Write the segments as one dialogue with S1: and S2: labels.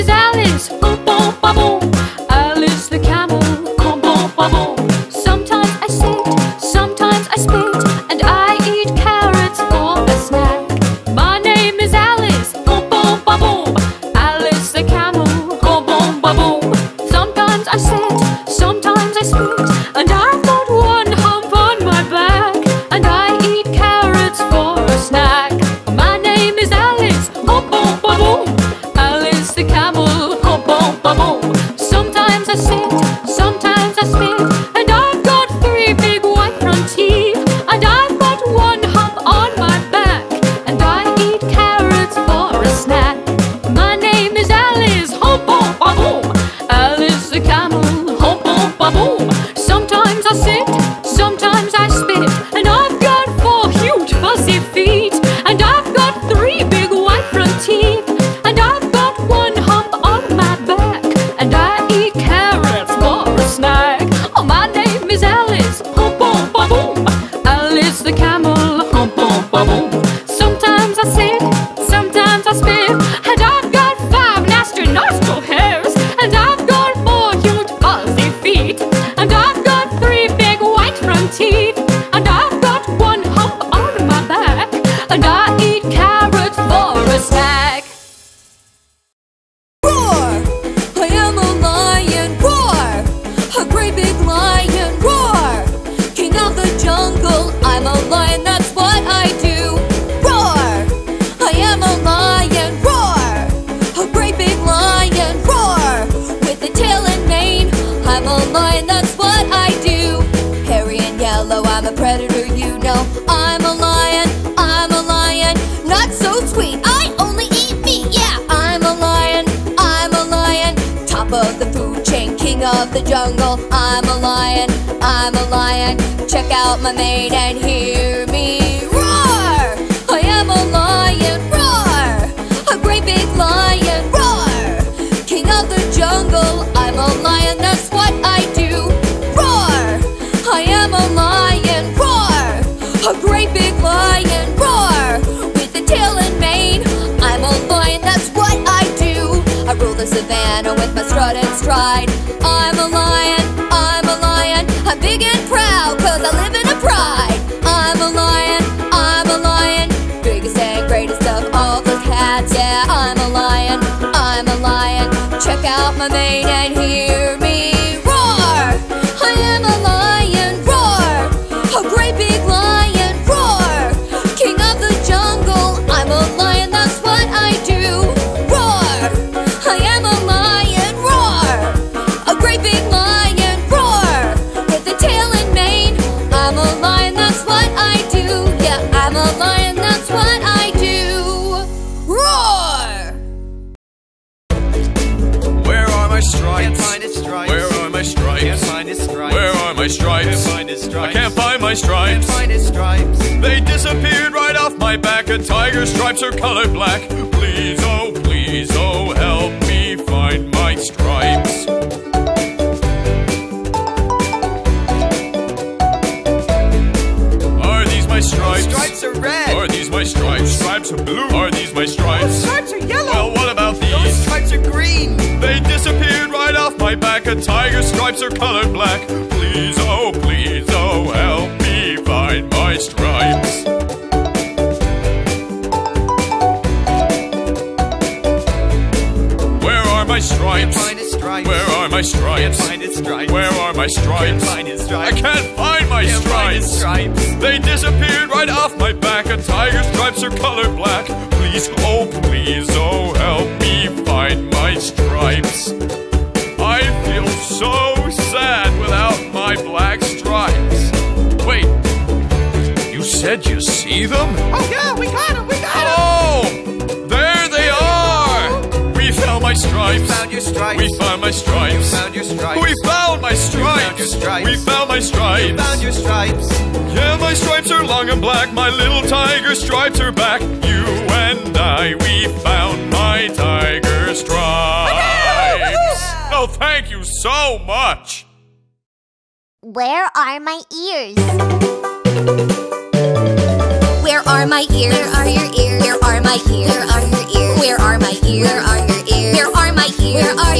S1: is Alice. Boom, boom, ba, boom. Alice the camel.
S2: top of the food chain, king of the jungle. I'm a lion, I'm a lion. Check out my mane and hear me. stride. I'm a lion, I'm a lion, I'm big and proud, cause I live in a pride. I'm a lion, I'm a lion, biggest and greatest of all the cats. Yeah, I'm a lion, I'm a lion, check out my mane and hear.
S3: colorblind. my stripes.
S4: Can't
S3: I can't find my
S4: can't
S3: stripes.
S4: Find stripes.
S3: They disappeared right off my back. A tiger's stripes are colored black. Please, oh please, oh help me find my stripes. I feel so sad without my black stripes. Wait, you said you see them?
S4: Oh yeah, we got them, we got them.
S3: Oh, there they are. We found my stripes
S4: stripes.
S3: We found my stripes.
S4: You found your stripes.
S3: We found my stripes. We found my stripes.
S4: You found your stripes.
S3: Yeah, my stripes are long and black. My little tiger stripes are back. You and I, we found my tiger stripes. Oh, thank you so much.
S5: Where are my ears?
S2: Where are my ears? Where are your ears? Where are my ears? Where are your ears? Where are my ears? Where are your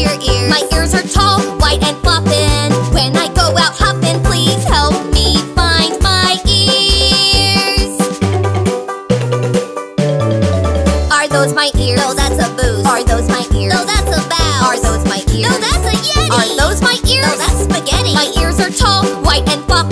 S2: your ears. My
S1: ears are tall, white, and flopping. When I go out hopping, please help me find my ears. Are those my ears? No, that's a booze. Are those my ears? No, that's a bow. Are those my ears? No, that's a yeti. Are those my ears? No, that's spaghetti. My ears are tall, white, and flopping.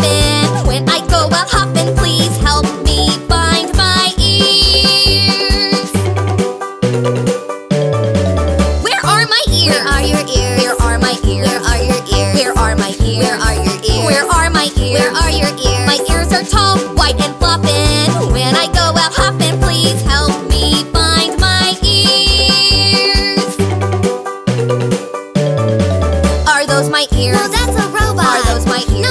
S1: ears? Well, that's a robot. Are those my ears?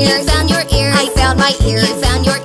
S1: ears. You found your ear. I found my ear. You found your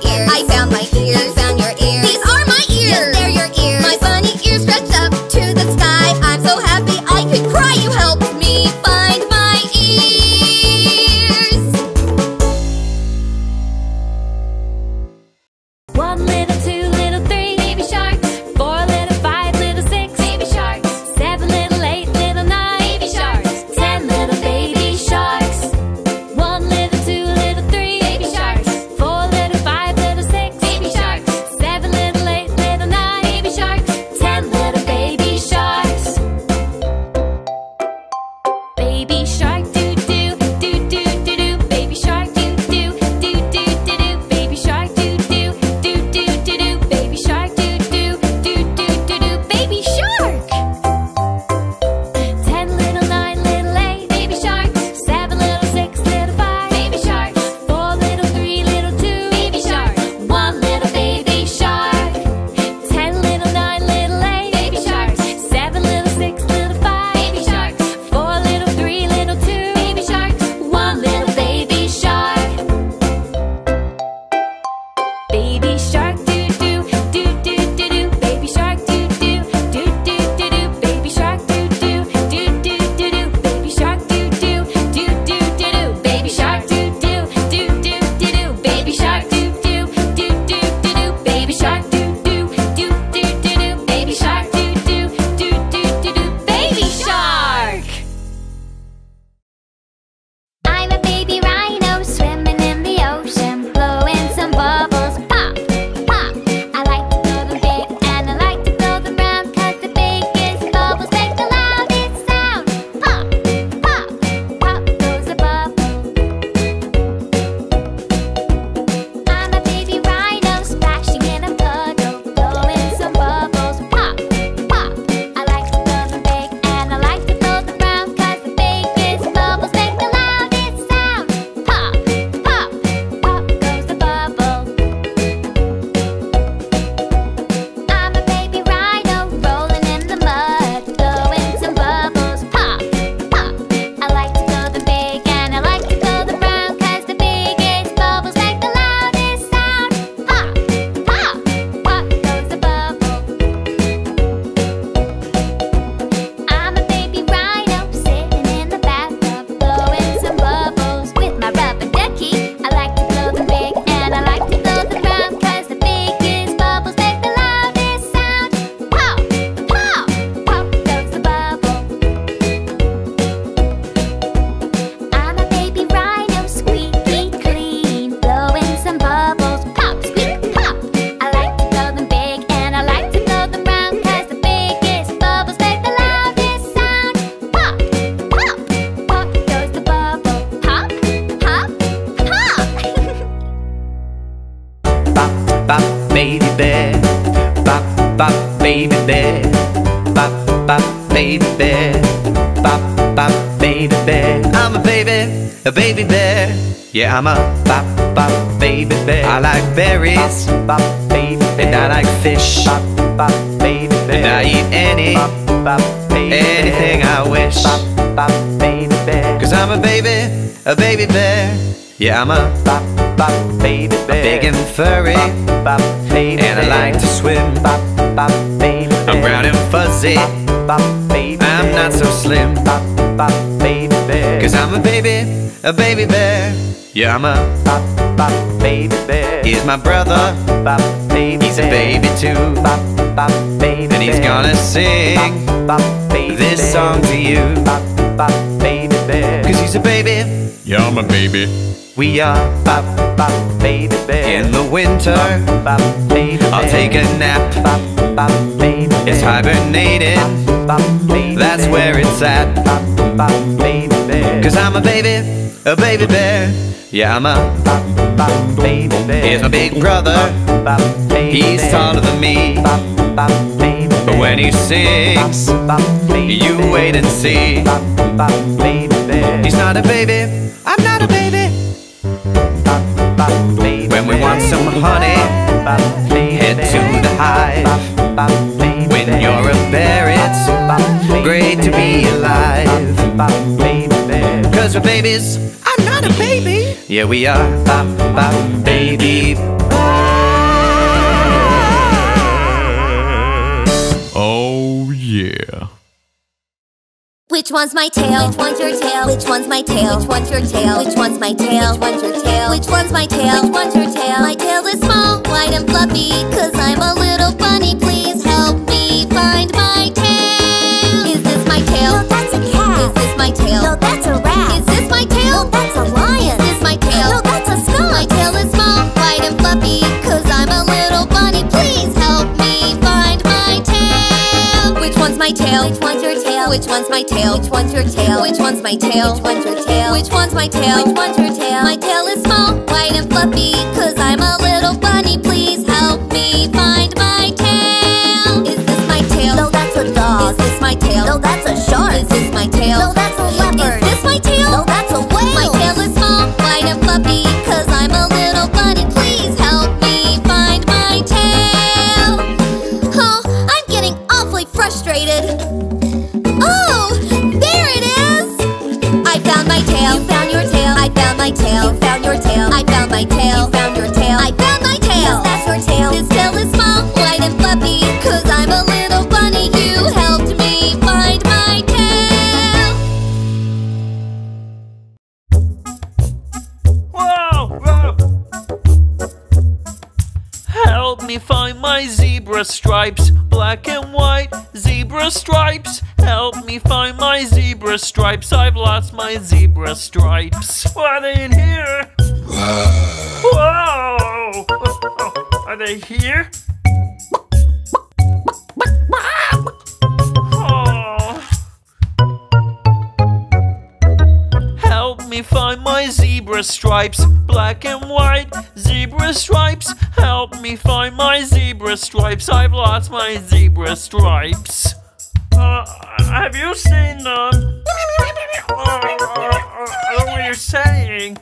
S6: baby
S7: bear. Bop, bop, baby bear. I'm a baby, a baby bear. Yeah, I'm a bop, bop, baby bear. I like berries. Bop, baby bear. And I like fish. Bop, bop, baby bear. And I eat any, bop, bop, baby anything bear. I wish. Bop, bop, baby bear. Cause I'm a baby,
S8: a baby bear. Yeah, I'm a bop, bop, baby bear. Big and furry. Bop, bop, baby And I like to swim. Bop, bop, baby. I'm brown and fuzzy. Bop, bop, not so slim, bop, bop, baby bear. Cause I'm a baby, a baby bear. Yeah, I'm a bop, bop, baby bear. He's my brother, bop, baby He's a baby too, bop, bop, baby And he's gonna sing bop, baby this song to you, bop, bop, baby bear. Cause he's a baby.
S3: Yeah, I'm a baby.
S8: We are bop, bop, baby bear. In the winter, bop, bop, baby bear. I'll take a nap, bop, bop, baby bear. It's baby That's where it's at. Cause I'm a baby, a baby bear. Yeah, I'm a baby bear. Here's my big brother, He's taller than me. But when he sings, you wait and see. He's not a baby, I'm not a baby. When we want some honey, head to the hive. To be alive. Bop, baby. Cause we're babies, I'm not a baby. Yeah, we are bop, bop, baby.
S3: Oh, yeah.
S2: Which one's my tail? Which one's your tail? Which one's my tail? Which one's your tail? Which one's my tail? Which one's your tail? Which one's my tail? Which one's your tail? My tail is small, white and fluffy tail? Which one's your tail? Which one's my tail? Which one's your tail? Which one's my tail? Which one's your tail? My tail is small, white and fluffy Cause I'm a little bunny Please help me find my tail Is this my tail?
S9: No, that's a dog.
S2: Is this my tail?
S9: No, that's a shark.
S2: Is this my tail?
S9: No,
S10: stripes. I've lost my zebra stripes. Are they in here? Whoa! Are they here? Oh. Help me find my zebra stripes, black and white zebra stripes. Help me find my zebra stripes. I've lost my zebra stripes. Uh, have you seen them? Uh, uh, uh, I don't know what you're saying.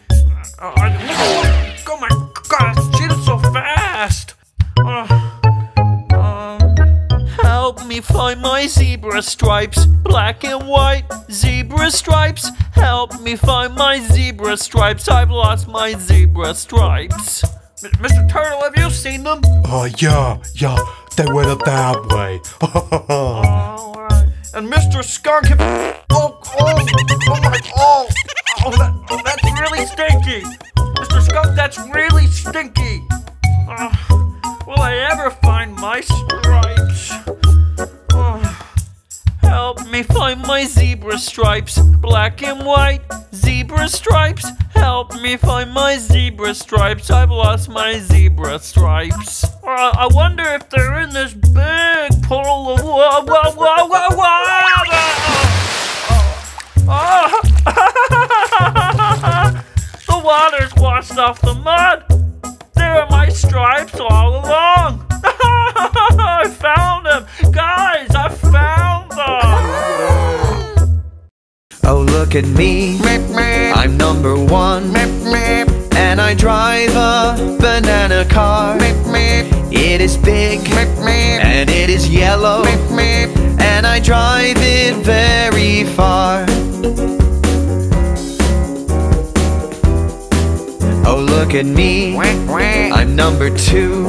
S10: Uh, I- oh my gosh, she is so fast. Uh, um, Help me find my zebra stripes, black and white zebra stripes. Help me find my zebra stripes. I've lost my zebra stripes. Mr. Turtle, have you seen them?
S11: Oh, yeah, yeah, they went up that way.
S10: And Mr. Skunk, have... oh, oh, oh my, oh, oh, that, oh, that's really stinky. Mr. Skunk, that's really stinky. Uh, will I ever find my stripes? Oh, help me find my zebra stripes, black and white zebra stripes. Help me find my zebra stripes. I've lost my zebra stripes. Uh, I wonder if they're in this big pool of wa- wa- wa- wa- water. Oh, oh. the water's washed off the mud. There are my stripes all along. I found them. Guys,
S8: look at me. I'm number one. And I drive a banana car. It is big and it is yellow. And I drive it very far. Look at me. I'm number two.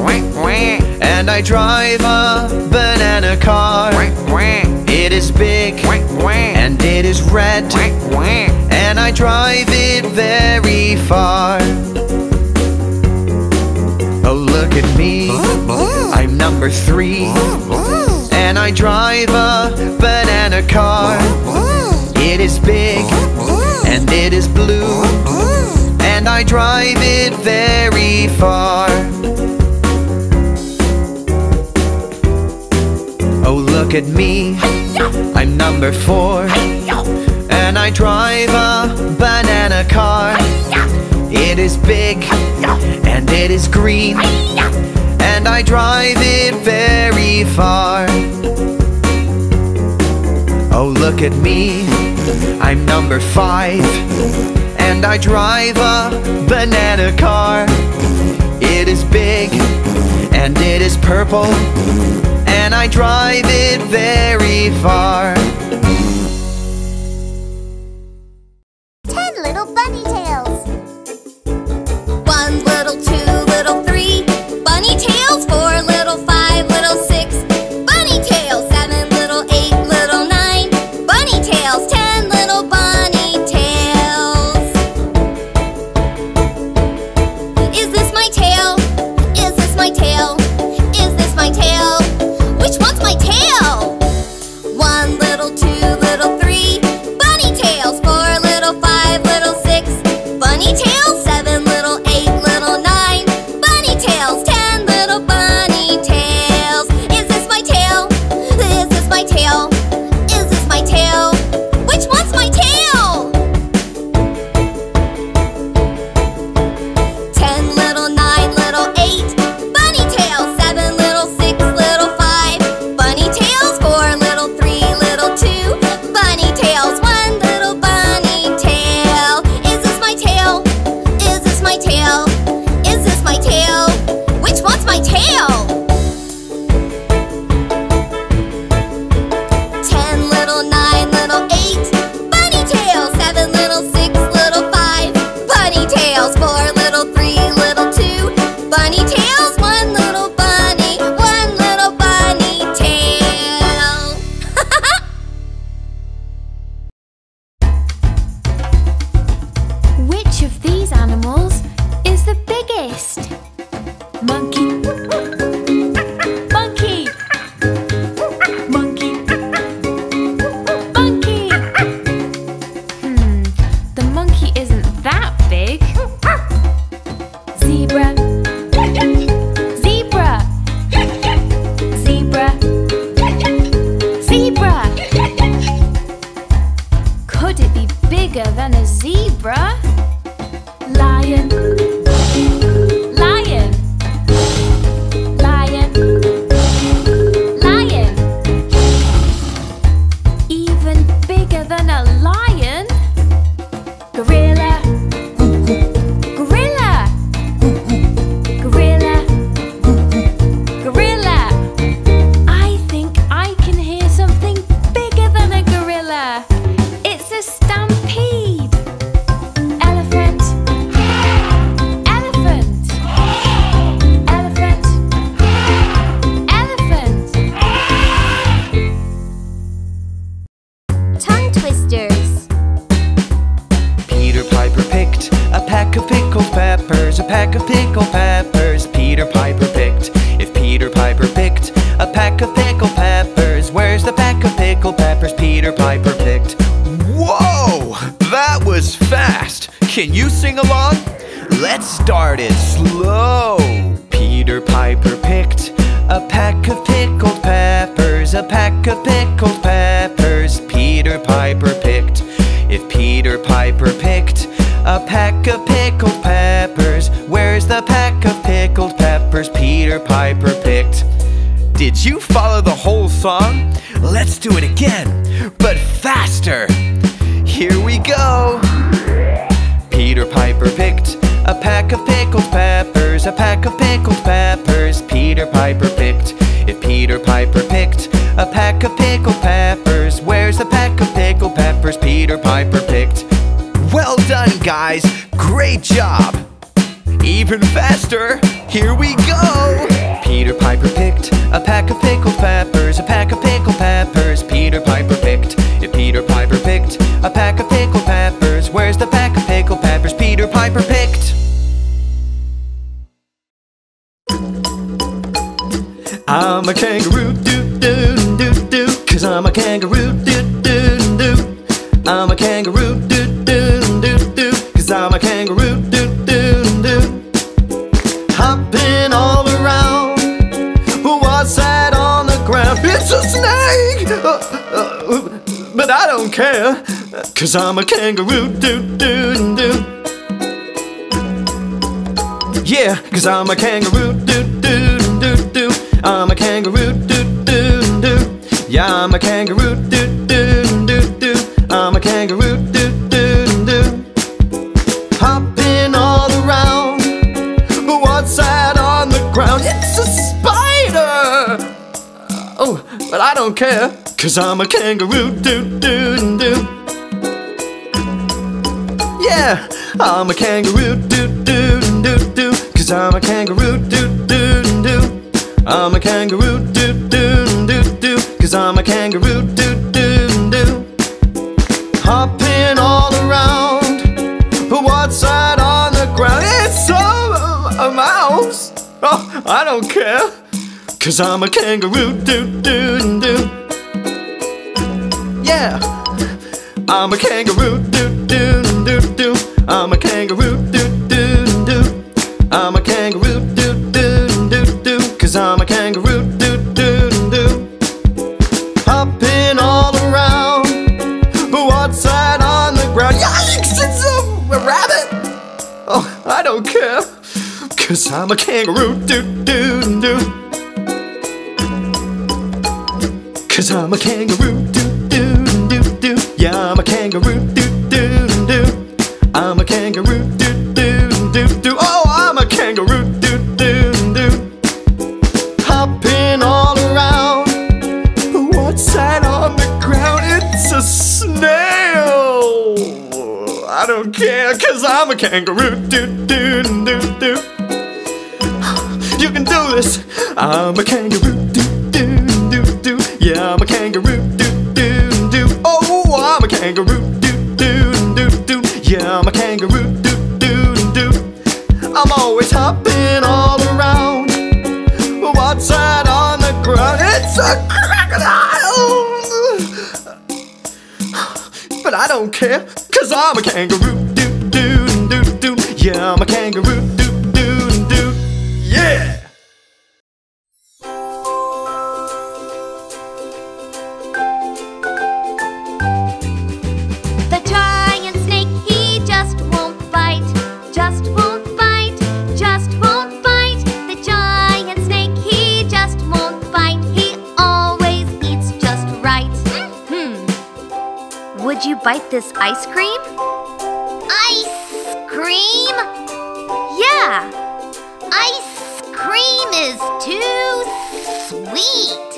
S8: And I drive a banana car. It is big and it is red. And I drive it very far. Oh, look at me. I'm number three. And I drive a banana car. It is big I drive it very far. Oh, look at me. I'm number four. And I drive a banana car. It is big and it is green. And I drive it very far. Oh, look at me. I'm number five. And I drive a banana car. It is big and it is purple. And I drive it very far.
S12: Ten little bunny tails.
S2: One little, two little, three bunny tails. Four little, five little, six bunny tails. Seven little, eight little, nine bunny tails. Ten little bunny
S13: a
S8: pack of pickled peppers, a pack of pickled peppers. Peter Piper picked. If Peter Piper picked a pack of pickled peppers, where's the pack of pickled peppers Peter Piper picked? Did you follow the whole song? Let's do it again, but faster. Here we go. Peter Piper picked a pack of pickled peppers, Piper picked a pack of pickled peppers, where's the pack of pickled peppers Peter Piper picked? Well done, guys. Great job.
S7: even faster. Here we go. I'm a kangaroo, doo doo doo doo, cause I'm a kangaroo, doo doo doo. I'm a kangaroo, doo doo doo doo, cause I'm a kangaroo, doo doo doo. Hopping all around, what's that on the ground? It's a snake! Uh, uh, but I don't care, cause I'm a kangaroo, doo doo doo. Yeah, cause I'm a kangaroo, doo. I'm a kangaroo, doo doo doo. Yeah, I'm a kangaroo, doo doo doo doo. I'm a kangaroo, doo doo doo. Hopping all around. but What's that on the ground? It's a spider! Oh, but I don't care, cause I'm a kangaroo, doo doo doo. Yeah, I'm a kangaroo, doo Cause I'm a kangaroo, doo doo doo. Oh, I'm a kangaroo, doo doo doo. Hopping all around. What's that on the ground? It's a snail. I don't care, cause I'm a kangaroo, doo doo doo doo. You can do this. I'm a kangaroo, cause I'm a kangaroo, doo doo doo doo. Yeah, I'm a kangaroo,
S5: this ice cream? Ice cream? Yeah. Ice cream is too sweet.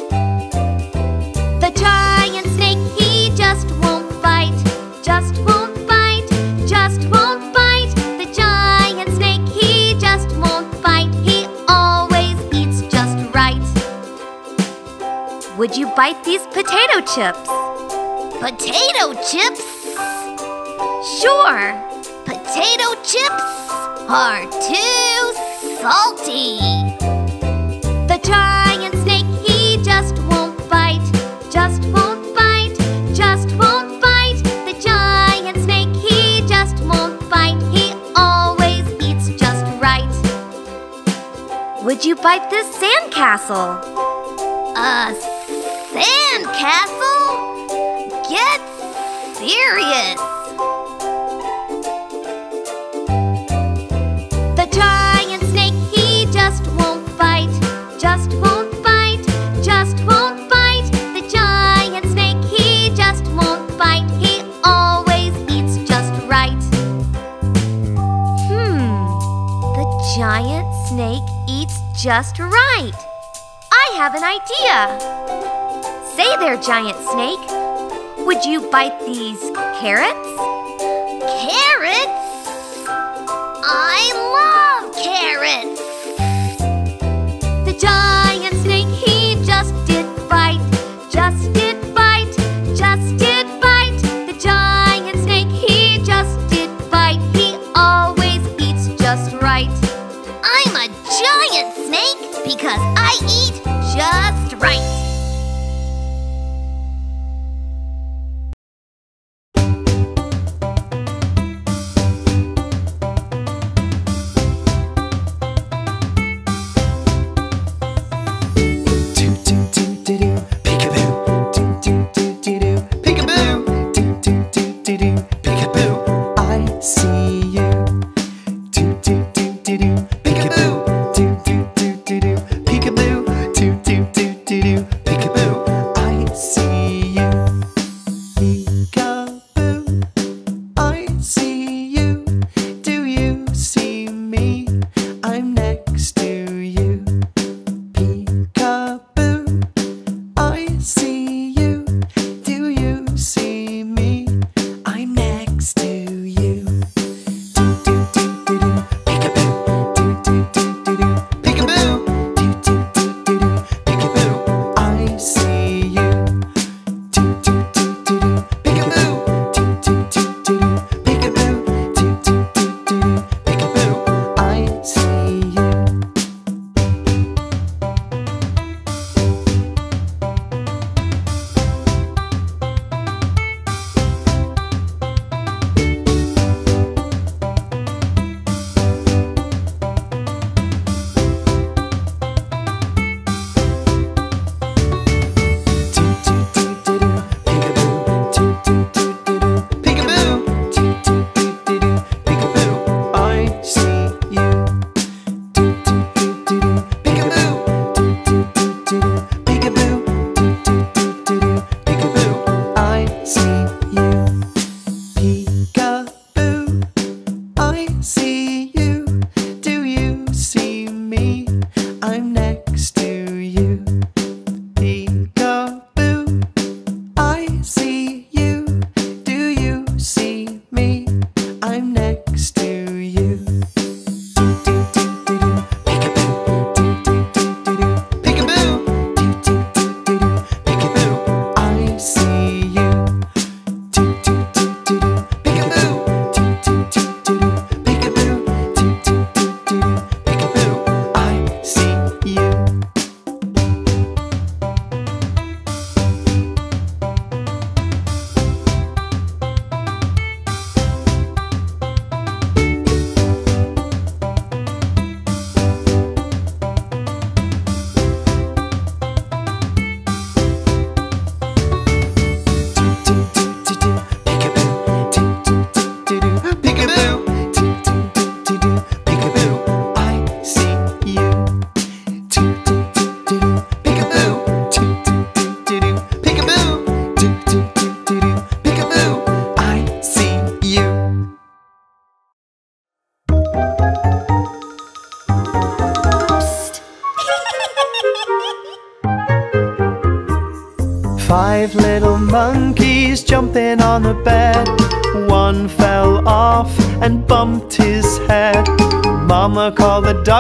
S5: The giant snake, he just won't bite, just won't bite, just won't bite. The giant snake, he just won't bite, he always eats just right. Would you bite these potato chips? Potato chips? Sure. Potato chips are too salty. The giant snake, he just won't bite, just won't bite, just won't bite. The giant snake, he just won't bite, he always eats just right. Would you bite this sandcastle? A sandcastle? Get serious. Just right. I have an idea. Say there, giant snake, would you bite these carrots? Carrots? I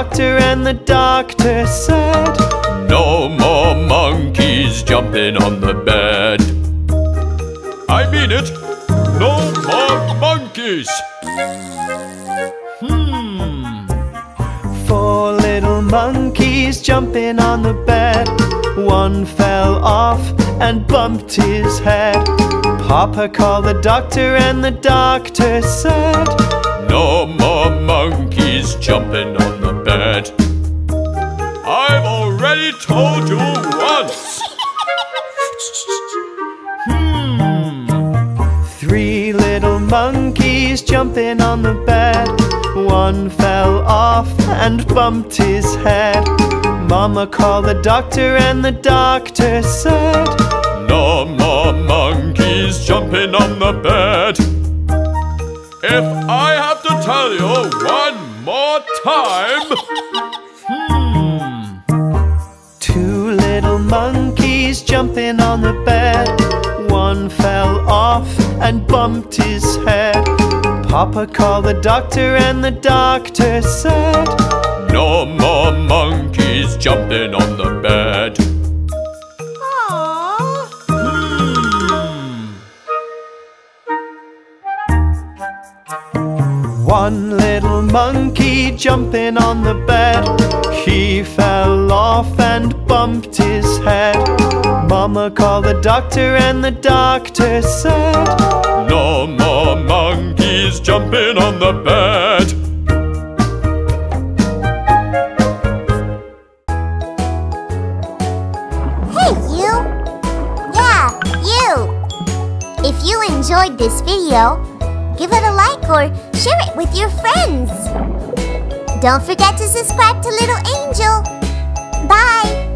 S14: doctor, and the doctor said,
S3: No more monkeys jumping on the bed. I mean it. No more monkeys.
S14: Hmm. Four little monkeys jumping on the bed. One fell off and bumped his head. Papa called the doctor, and the doctor said,
S3: No more monkeys jumping on the. I've already told you once.
S14: Hmm. Three little monkeys jumping on the bed. One fell off and bumped his head. Mama called the doctor, and the doctor said,
S3: No more monkeys jumping on the bed. If I have to tell you one time,
S14: Hmm. Two little monkeys jumping on the bed. One fell off and bumped his head. Papa called the doctor, and the doctor said, jumping on the bed. He fell off and bumped his head. Mama called the doctor, and the doctor said,
S3: No more monkeys jumping on the bed.
S12: Hey, you! Yeah, you! If you enjoyed this video, give it a like or share it with your friends. Don't forget to subscribe to Little Angel. Bye!